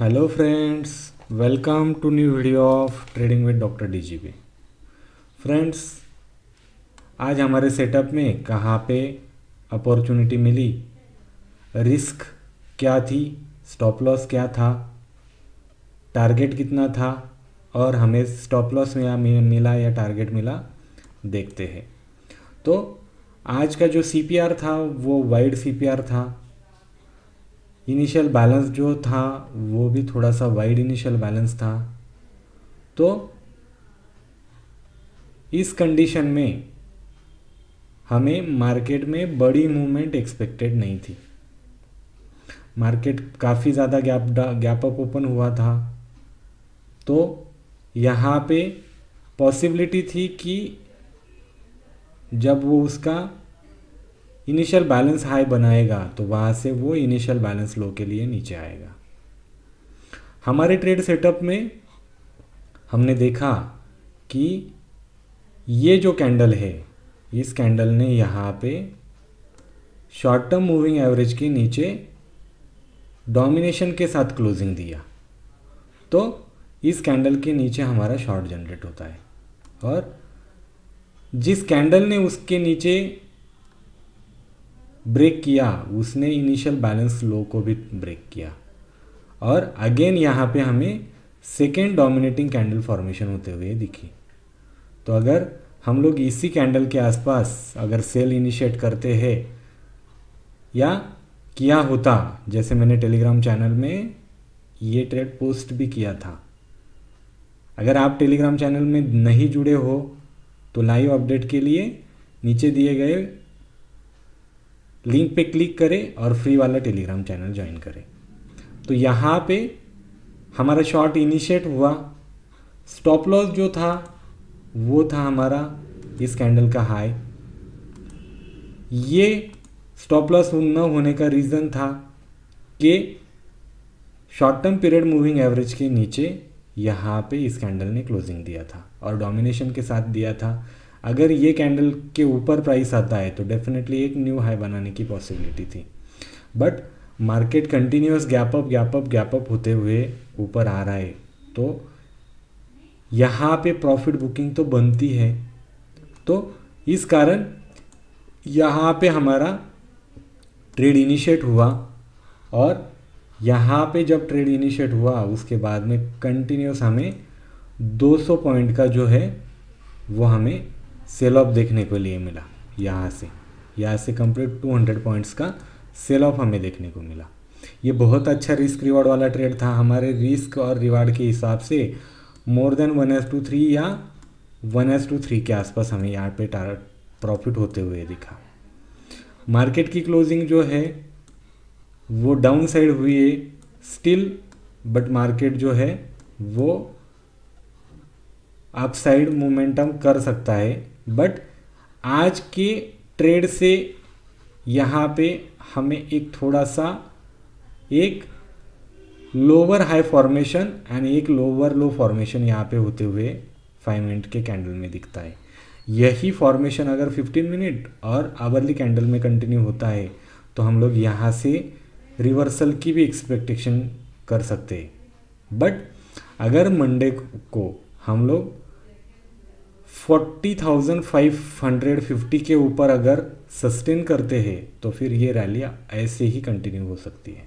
Hello friends welcome to new video of trading with doctor DGP friends आज हमारे setup में कहाँ पे अपॉर्चुनिटी मिली? रिस्क क्या थी? स्टॉप लॉस क्या था? टारगेट कितना था? और हमें स्टॉप लॉस या मिला या टारगेट मिला? देखते हैं। तो आज का जो सीपीआर था, वो वाइड सीपीआर था। इनिशियल बैलेंस जो था, वो भी थोड़ा सा वाइड इनिशियल बैलेंस था। तो इस कंडीशन में हमें मार्केट में बड़ी मूवमेंट एक्सपेक्टेड नहीं थी। मार्केट काफ़ी ज़्यादा गैप गैप अप ओपन हुआ था। तो यहाँ पे पॉसिबिलिटी थी कि जब वो उसका इनिशियल बैलेंस हाई बनाएगा तो वहाँ से वो इनिशियल बैलेंस लो के लिए नीचे आएगा। हमारे ट्रेड सेटअप में हमने देखा कि ये जो कैंडल है, इस कैंडल ने यहाँ पे शॉर्ट टर्म मूविंग एवरेज के नीचे डोमिनेशन के साथ क्लोजिंग दिया। तो इस कैंडल के नीचे हमारा शॉर्ट जनरेट होता है। और जिस कैंडल ने उसके नीचे ब्रेक किया, उसने इनिशियल बैलेंस लो को भी ब्रेक किया। और अगेन यहाँ पे हमें सेकेंड डोमिनेटिंग कैंडल फॉर्मेशन होते हुए दिखी। तो अगर हम लोग इसी कैंडल के आसपास अगर सेल इनिशिएट करते हैं, या किया होता, जैसे मैंने टेलीग्राम चैनल में ये ट्रेड पोस्ट भी किया था। अगर आप टेलीग्राम चैनल में नहीं जुड़े हो तो लाइव अपडेट के लिए नीचे दिए गए लिंक पे क्लिक करें और फ्री वाला टेलीग्राम चैनल ज्वाइन करें। तो यहाँ पे हमारा शॉर्ट इनिशिएट हुआ। स्टॉप लॉस जो था, वो था हमारा इस कैंडल का हाई ये स्टॉप लॉस न होने का रीज़न था कि short term period moving average के नीचे यहाँ पे इस कैंडल ने क्लोजिंग दिया था और डोमिनेशन के साथ दिया था। अगर ये कैंडल के ऊपर प्राइस आता है तो डेफिनेटली एक न्यू हाई बनाने की पॉसिबिलिटी थी। But market continues gap up gap up gap up होते हुए ऊपर आ रहा है। तो यहाँ पे प्रॉफिट बुकिंग तो बनती है। तो इस कारण यहाँ पे हमारा ट्रेड इनिशिएट हुआ और यहाँ पे जब ट्रेड इनिशिएट हुआ, उसके बाद में कंटिन्यूस हमें 200 पॉइंट का जो है, वो हमें सेल ऑफ़ देखने को लिए मिला, यहाँ से। यहाँ से कंप्लीट 200 पॉइंट्स का सेल ऑफ़ हमें देखने को मिला। ये बहुत अच्छा रिस्क रिवार्ड वाला ट्रेड था। हमारे रिस्क और रिवार्ड के हिसाब से more than one is to three या वन एस टू थ्री के आसपास हमें यहाँ पे प्रॉफिट होते हुए दिखा। मार्केट की क्लोजिंग जो है, वो डाउन साइड हुई है स्टिल बट मार्केट जो है, वो अप साइड मोमेंटम कर सकता है। बट आज के ट्रेड से यहाँ पे हमें एक थोड़ा सा, एक लोअर हाई फॉर्मेशन एंड एक लोअर लो फॉर्मेशन यहाँ पे होते हुए फाइव मिनट के कैंडल में दिखता है। यही फॉर्मेशन अगर 15 मिनट और आवरली कैंडल में कंटिन्यू होता है तो हम लोग यहाँ से रिवर्सल की भी एक्सपेक्टेशन कर सकते हैं। बट अगर मंडे को हम लोग forty thousand five hundred fifty के ऊपर अगर सस्टेन करते हैं तो फिर ये रैली ऐसे ही कंटिन्यू हो सकती है।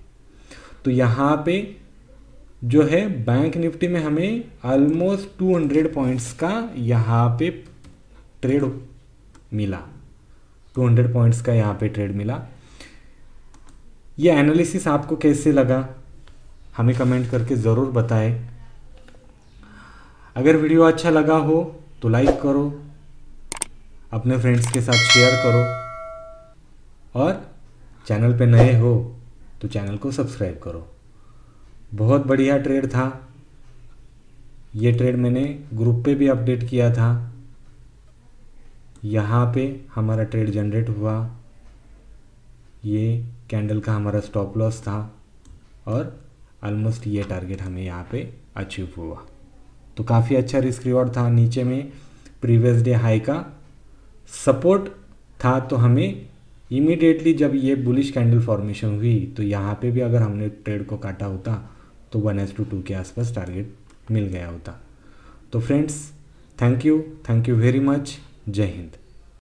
तो यहाँ पे जो है, बैंक निफ्टी में हमें ऑलमोस्ट 200 पॉइंट्स का यहाँ पे ट्रेड मिला। 200 पॉइंट्स का यहाँ पे ट्रेड मिला। ये एनालिसिस आपको कैसे लगा? हमें कमेंट करके ज़रूर बताएँ। अगर वीडियो अच्छा लगा हो तो लाइक करो, अपने फ्रेंड्स के साथ शेयर करो और चैनल पे नए हो तो चैनल को सब्सक्राइब करो। बहुत बढ़िया ट्रेड था। ये ट्रेड मैंने ग्रुप पे भी अपडेट किया था। यहाँ पे हमारा ट्रेड जनरेट हुआ। ये कैंडल का हमारा स्टॉप लॉस था और ऑलमोस्ट ये टारगेट हमें यहाँ पे अचीव हुआ। तो काफ़ी अच्छा रिस्क रिवॉर्ड था नीचे में प्रीवियस डे हाई का। सपोर्ट था तो हमें इमिडिएटली जब ये बुलिश कैंडल फॉर्मेशन हुई तो यहाँ पे भी अगर हमने ट्रेड को काटा होता तो वन एस टू टू के आसपास टारगेट मिल गया होता। तो friends thank you thank you very much जय हिंद।